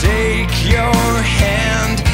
take your hand.